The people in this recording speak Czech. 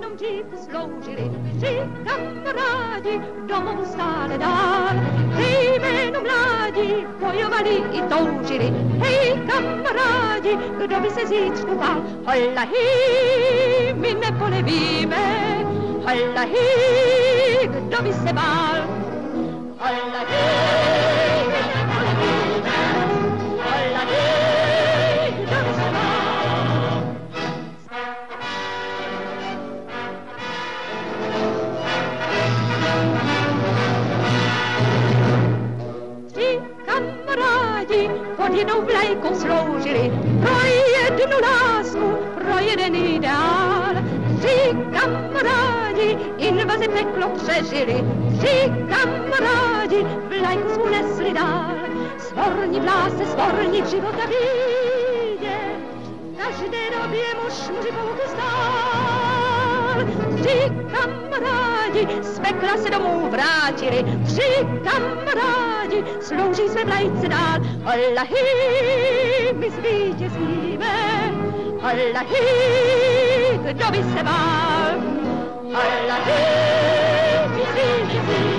jenom dřív sloužili. Tři kamarádi domů stále dál. Hej, jméno mládí, bojovali i toužili. Hej, kamarádi, kdo by se zítřku bál? Holla, hej, my nepolevíme. Holla, hej, kdo by se bál? Holla, hej, kamarádi pod jednou vlajkou sloužili pro jednu lásku, pro jeden ideál. Tři kamarádi invazi peklo přežili, tři kamarádi vlajku svou nesli dál. Svorní v lásce, svorní v života vidět, každé době muž muži poutu stál. Tři kamarádi z pekla se domů vrátili, tři kamarádi slouží své vlajce dál. Holla hi, my zvítězíme, holla hi, kdo by se bál. Holla hi, my zvítězíme,